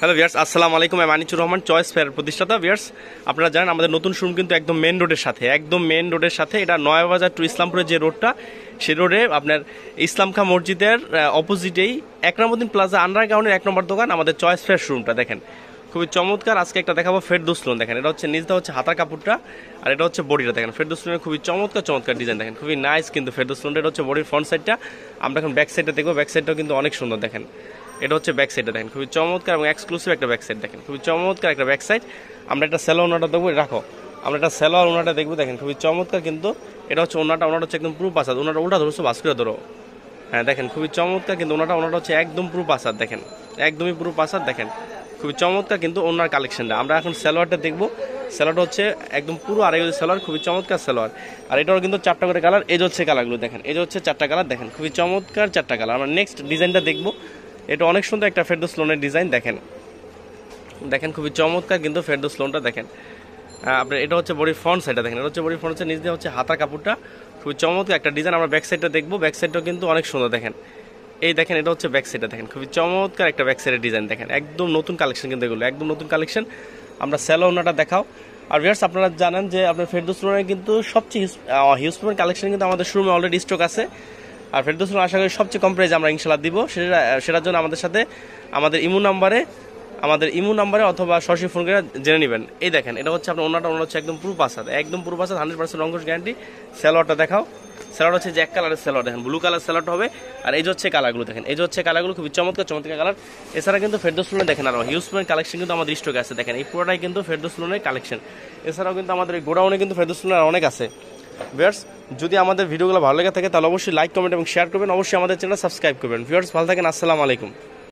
Hello viewers আসসালামু আলাইকুম। আমি আনিচুর রহমান, চয়েস ফেয়ার প্রতিষ্ঠাতা। ভিয়ার্স আপনারা জানেন আমাদের নতুন শোরুম কিন্তু একদম মেন রোডের সাথে, একদম মেন রোডের সাথে। এটা নয়াবাজার টু ইসলামপুরের যে রোডটা সেই রোডে আপনার ইসলাম খা মসজিদের অপোজিটেই একরামুদ্দিন প্লাজা আন্ডারগ্রাউন্ডের এক নম্বর দোকান, আমাদের চয়েস ফেয়ার শোরুমটা, দেখেন। খুবই চমৎকার। আজকে একটা দেখাবো ফেরদুস লোন দেখেন। এটা হচ্ছে নিজটা হচ্ছে হাতার কাপড়টা, আর এটা হচ্ছে বডিটা, দেখেন। ফেরদুস লোনের খুবই চমৎকার চমৎকার ডিজাইন দেখেন। খুবই নাইস কিন্তু ফেরদুস লোনটা এটা হচ্ছে বডির ফ্রন্ট সাইডটা আমরা এখন ব্যাক সাইডটা দেখব। ব্যাক সাইডটাও কিন্তু অনেক সুন্দর, দেখেন। এটা হচ্ছে ব্যাক সাইডটা দেখেন, খুবই চমৎকার এবং এক্সক্লুসিভ একটা ব্যাক সাইড দেখেন, খুবই চমৎকার একটা ব্যাক সাইড আমরা একটা সেলো ওনাটা দেখব রাখো। আমরা একটা সেলোয়ার ওনাটা দেখব, দেখেন, খুবই চমৎকার কিন্তু এটা হচ্ছে ওনাটা ওনাটা হচ্ছে একদম পুরো পাসাদ ওনাটা উল্টা ধরছো বাস করে ধরো। হ্যাঁ দেখেন, খুবই চমৎকার কিন্তু ওনাটা ওনাটা হচ্ছে একদম পুরো পাসাদ দেখেন। একদমই পুরো পাসাদ দেখেন। খুবই চমৎকার কিন্তু ওনার কালেকশনটা আমরা এখন সেলোয়ারটা দেখব। সেলোয়ারটা হচ্ছে একদম পুরো আড়াই সেলোয়ার খুবই চমৎকার সেলোয়ার আর এটাও কিন্তু চারটা করে কালার যে হচ্ছে কালারগুলো দেখেন। যে হচ্ছে চারটা কালার দেখেন, খুবই চমৎকার চারটা কালার আমরা নেক্সট ডিজাইনটা দেখব। এটা অনেক সুন্দর একটা ফেরদোস লোনের ডিজাইন দেখেন। দেখেন, খুবই চমৎকার কিন্তু ফেরদোস লোনটা দেখেন। আপনার, এটা হচ্ছে বডি ফ্রন্ট সাইডটা দেখেন। এটা হচ্ছে বডি ফ্রন্ট সাইড নিচ দিয়ে হচ্ছে হাতা কাপড়টা। খুবই চমৎকার একটা ডিজাইন আমরা ব্যাক সাইডটা দেখব। ব্যাক সাইডটাও কিন্তু অনেক সুন্দর, দেখেন। এই দেখেন, এটা হচ্ছে ব্যাক সাইডটা দেখেন। খুবই চমৎকার একটা ব্যাক সাইডের ডিজাইন দেখেন। একদম নতুন কালেকশন কিন্তু এগুলো, একদম নতুন কালেকশন আমরা স্যালো ওনাটা দেখাও। আর ভিয়ার্স আপনারা জানেন যে আপনার ফেরদোস লোনের কিন্তু সবচেয়ে হিউজ পরিমাণ কালেকশন কিন্তু আমাদের শোরুমে অলরেডি স্টক আছে। আর ফেরদৌস লোন আশা করি সবচেয়ে কম প্রাইজে আমরা ইনশাল্লাহ দিব। সেটা, সেটার জন্য আমাদের সাথে, আমাদের ইমু নাম্বারে, আমাদের ইমু নাম্বারে অথবা সরাসরি ফোন করে জেনে নেবেন। এই দেখেন, এটা হচ্ছে আপনার ওনাটা ওনার হচ্ছে একদম পুরো পাসাদ একদম পুরো পাসাদ হান্ড্রেড পার্সেন্ট রঙ্গস গ্যারান্টি স্যালোয়ারটা দেখাও। স্যালোয়ার হচ্ছে যে এক কালারের স্যালোয়ার দেখেন ব্লু কালার স্যালোয়ারটা হবে। আর এই যে হচ্ছে কালারগুলো দেখেন, এই যে হচ্ছে কালারগুলো খুবই চমৎকার চমৎকার কালার এছাড়া কিন্তু ফেরদৌস লোনে দেখেন আরও হিউজ পয়েন্ট কালেকশন কিন্তু আমাদের স্টকে আছে, দেখেন, এই পুরোটাই কিন্তু ফেরদৌস লোনের কালেকশন এছাড়াও কিন্তু আমাদের এই গোডাউনে কিন্তু ফেরদৌস লোনের অনেক আছে। ভিউয়ার্স যদি আমাদের ভিডিওগুলো ভালো লেগে থাকে, তাহলে অবশ্যই লাইক কমেন্ট এবং শেয়ার করবেন। অবশ্যই আমাদের চ্যানেল সাবস্ক্রাইব করবেন। ভিউয়ার্স ভালো থাকেন। আসসালামু আলাইকুম।